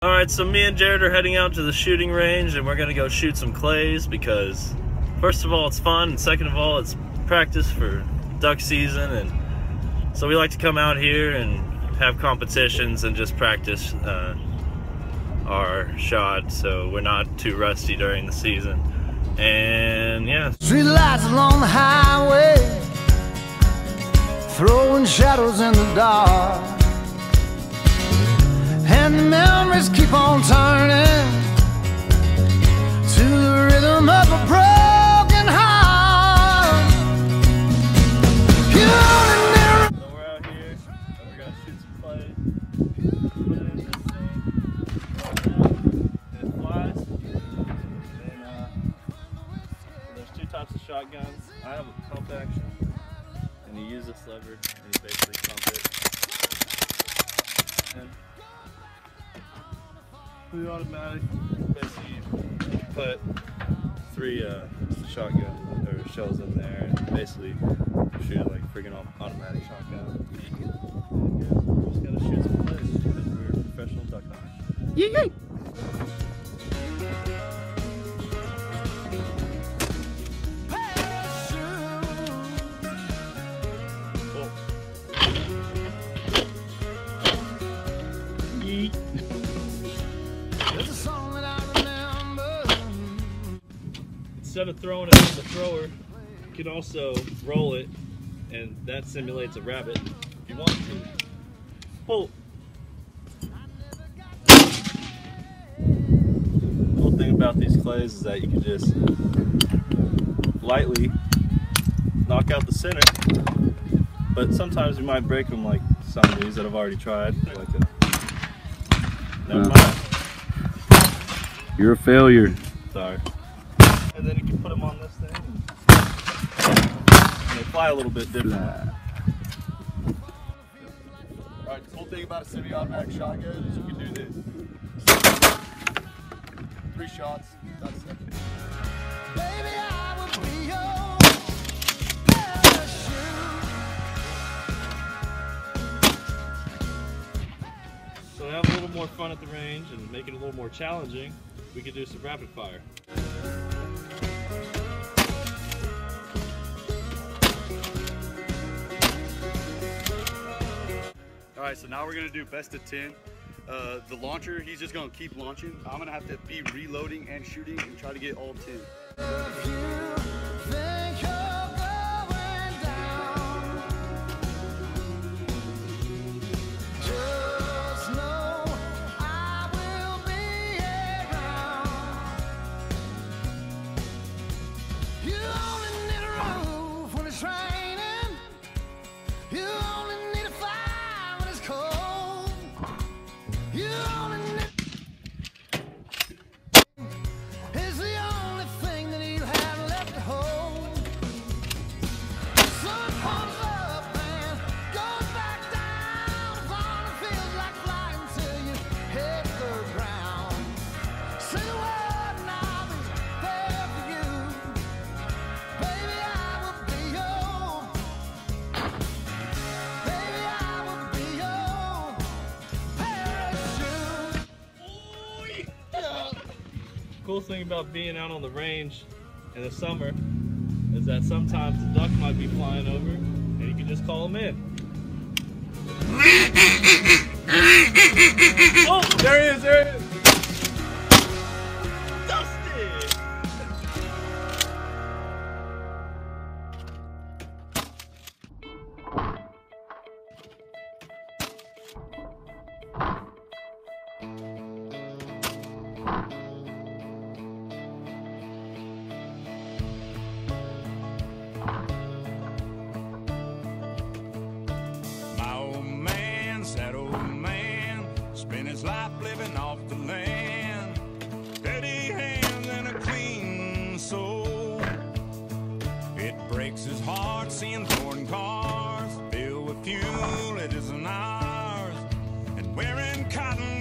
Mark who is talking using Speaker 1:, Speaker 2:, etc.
Speaker 1: All right, so me and Jared are heading out to the shooting range and we're gonna go shoot some clays because first of all, it's fun and second of all, it's practice for duck season. And so we like to come out here and have competitions and just practice uh, our shot so we're not too rusty during the season. And yeah.
Speaker 2: Street lights along the highway, throwing shadows in the dark. Keep on turning to the rhythm of a broken heart.
Speaker 1: So we're out here we're gonna shoot uh, there's two types of shotguns. I have a pump action. And you use this lever and you basically pump it. And the automatic basically put three uh, shotgun or shells in there and basically shoot like freaking automatic shotgun. Yeah, just gotta shoot some clays because we're professional duck hunters. Instead of throwing it in the thrower, you can also roll it, and that simulates a rabbit if you want to. Pull. Cool thing about these clays is that you can just lightly knock out the center, but sometimes you might break them like some of these that I've already tried. Like a, never
Speaker 3: Uh.
Speaker 1: mind.
Speaker 3: You're a failure.
Speaker 1: Sorry. And then you can put them on this thing. And they fly a little bit different.
Speaker 4: Alright, the cool thing about a semi-automatic shotgun is you can do this. Three shots, that's it.
Speaker 2: Baby, I will be your parachute.
Speaker 1: So to have a little more fun at the range and make it a little more challenging, we could do some rapid fire.
Speaker 4: Right, so now we're gonna do best of 10. Uh, the launcher, he's just gonna keep launching. I'm gonna have to be reloading and shooting and try to get all 10.
Speaker 2: If
Speaker 1: Cool thing about being out on the range in the summer is that sometimes the duck might be flying over and you can just call them in. oh, there he is, there he is. Dusty!
Speaker 5: Seeing foreign cars filled with fuel. It isn't ours. And wearing cotton